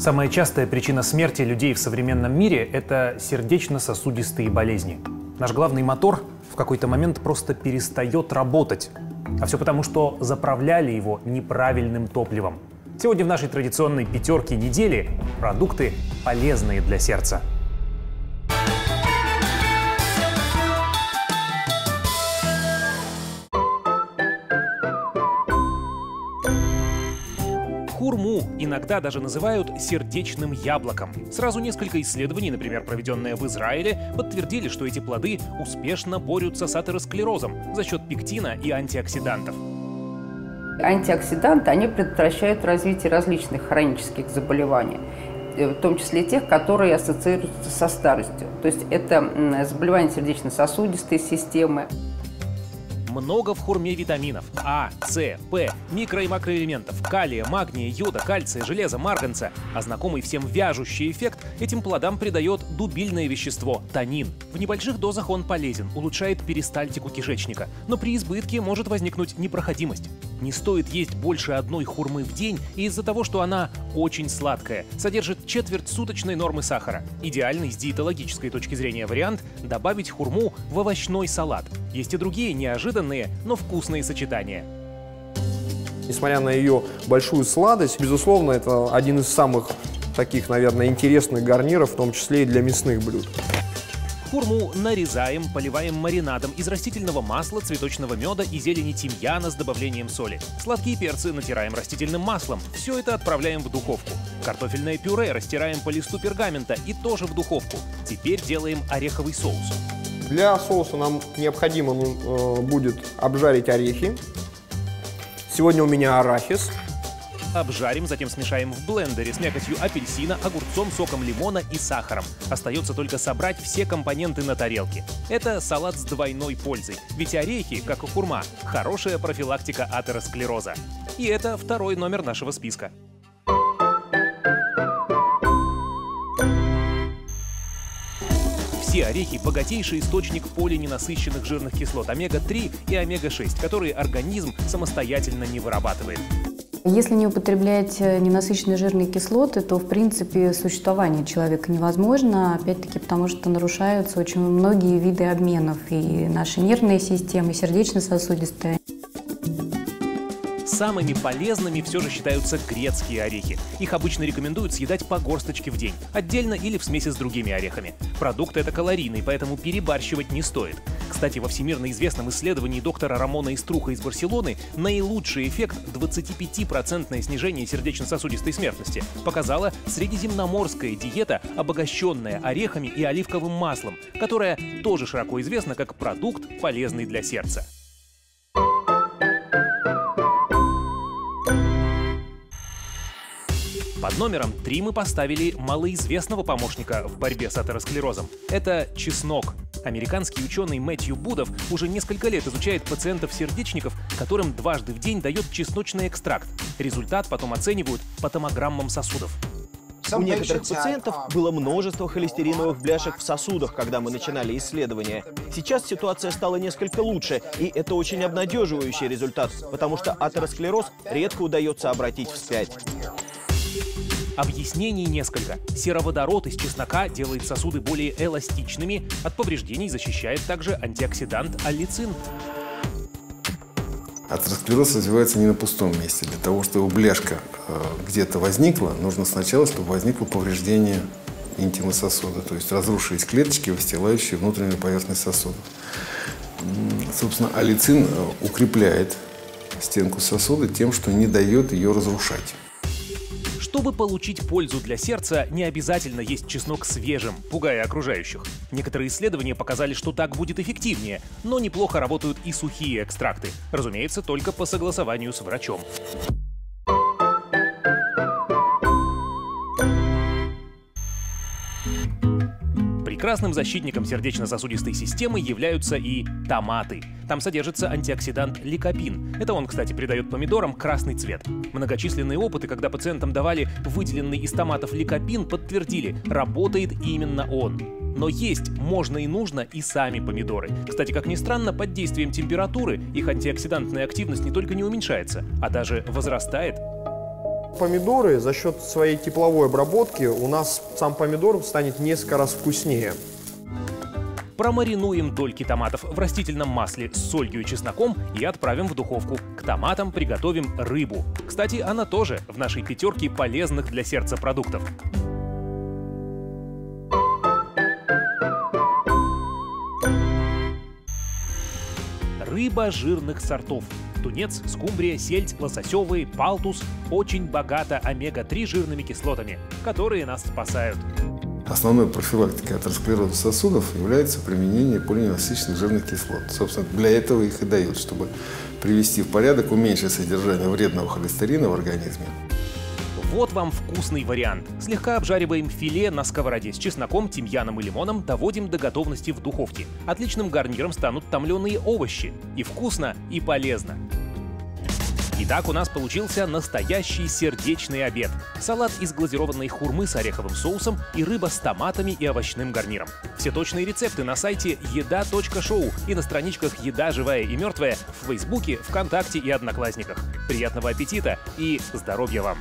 Самая частая причина смерти людей в современном мире – это сердечно-сосудистые болезни. Наш главный мотор в какой-то момент просто перестает работать. А все потому, что заправляли его неправильным топливом. Сегодня в нашей традиционной пятерке недели продукты полезные для сердца. Хурму иногда даже называют сердечным яблоком. Сразу несколько исследований, например, проведенные в Израиле, подтвердили, что эти плоды успешно борются с атеросклерозом за счет пектина и антиоксидантов. Антиоксиданты, они предотвращают развитие различных хронических заболеваний э, в том числе тех, которые ассоциируются со старостью. То есть это заболевания сердечно-сосудистой системы, много в хурме витаминов А, С, П, микро- и макроэлементов, калия, магния, йода, кальция, железа, марганца. А знакомый всем вяжущий эффект этим плодам придает дубильное вещество – танин. В небольших дозах он полезен, улучшает перистальтику кишечника, но при избытке может возникнуть непроходимость. Не стоит есть больше одной хурмы в день из-за того, что она очень сладкая, содержит четверть суточной нормы сахара. Идеальный с диетологической точки зрения вариант – добавить хурму в овощной салат. Есть и другие неожиданные, но вкусные сочетания. Несмотря на ее большую сладость, безусловно, это один из самых таких, наверное, интересных гарниров, в том числе и для мясных блюд. Хурму нарезаем, поливаем маринадом из растительного масла, цветочного меда и зелени тимьяна с добавлением соли. Сладкие перцы натираем растительным маслом. Все это отправляем в духовку. Картофельное пюре растираем по листу пергамента и тоже в духовку. Теперь делаем ореховый соус. Для соуса нам необходимо э, будет обжарить орехи. Сегодня у меня арахис. Обжарим, затем смешаем в блендере с мякотью апельсина, огурцом, соком лимона и сахаром. Остается только собрать все компоненты на тарелке. Это салат с двойной пользой, ведь орехи, как и хурма, хорошая профилактика атеросклероза. И это второй номер нашего списка. Все орехи – богатейший источник полиненасыщенных жирных кислот омега-3 и омега-6, которые организм самостоятельно не вырабатывает. Если не употреблять э, ненасыщенные жирные кислоты, то, в принципе, существование человека невозможно, опять-таки потому, что нарушаются очень многие виды обменов, и наша нервная система, и сердечно-сосудистая. Самыми полезными все же считаются грецкие орехи. Их обычно рекомендуют съедать по горсточке в день, отдельно или в смеси с другими орехами. Продукт это калорийный, поэтому перебарщивать не стоит. Кстати, во всемирно известном исследовании доктора Рамона Иструха из Барселоны наилучший эффект 25% снижение сердечно-сосудистой смертности показала средиземноморская диета, обогащенная орехами и оливковым маслом, которая тоже широко известна как продукт, полезный для сердца. Под номером 3 мы поставили малоизвестного помощника в борьбе с атеросклерозом. Это чеснок. Американский ученый Мэтью Будов уже несколько лет изучает пациентов-сердечников, которым дважды в день дает чесночный экстракт. Результат потом оценивают по томограммам сосудов. У некоторых пациентов было множество холестериновых бляшек в сосудах, когда мы начинали исследование. Сейчас ситуация стала несколько лучше, и это очень обнадеживающий результат, потому что атеросклероз редко удается обратить вспять. Объяснений несколько. Сероводород из чеснока делает сосуды более эластичными, от повреждений защищает также антиоксидант аллицин. Атеросклероз развивается не на пустом месте. Для того, чтобы бляшка э, где-то возникла, нужно сначала, чтобы возникло повреждение интима сосуда, то есть разрушились клеточки, выстилающие внутреннюю поверхность сосуда. Собственно, аллицин э, укрепляет стенку сосуда тем, что не дает ее разрушать. Чтобы получить пользу для сердца, не обязательно есть чеснок свежим, пугая окружающих. Некоторые исследования показали, что так будет эффективнее, но неплохо работают и сухие экстракты. Разумеется, только по согласованию с врачом. Прекрасным защитником сердечно-сосудистой системы являются и томаты. Там содержится антиоксидант ликопин. Это он, кстати, придает помидорам красный цвет. Многочисленные опыты, когда пациентам давали выделенный из томатов ликопин, подтвердили, работает именно он. Но есть можно и нужно и сами помидоры. Кстати, как ни странно, под действием температуры их антиоксидантная активность не только не уменьшается, а даже возрастает. Помидоры за счет своей тепловой обработки у нас сам помидор станет несколько раз вкуснее. Промаринуем дольки томатов в растительном масле с солью и чесноком и отправим в духовку. К томатам приготовим рыбу. Кстати, она тоже в нашей пятерке полезных для сердца продуктов. Рыба жирных сортов. Тунец, скумбрия, сельдь, лососевые, палтус очень богата омега-3 жирными кислотами, которые нас спасают. Основной профилактикой атеросклероза сосудов является применение полиненасыщенных жирных кислот. Собственно, для этого их и дают, чтобы привести в порядок, уменьшить содержание вредного холестерина в организме. Вот вам вкусный вариант. Слегка обжариваем филе на сковороде с чесноком, тимьяном и лимоном, доводим до готовности в духовке. Отличным гарниром станут томленые овощи. И вкусно, и полезно. Итак, у нас получился настоящий сердечный обед. Салат из глазированной хурмы с ореховым соусом и рыба с томатами и овощным гарниром. Все точные рецепты на сайте еда.шоу и на страничках «Еда живая и мертвая» в Фейсбуке, ВКонтакте и Одноклассниках. Приятного аппетита и здоровья вам!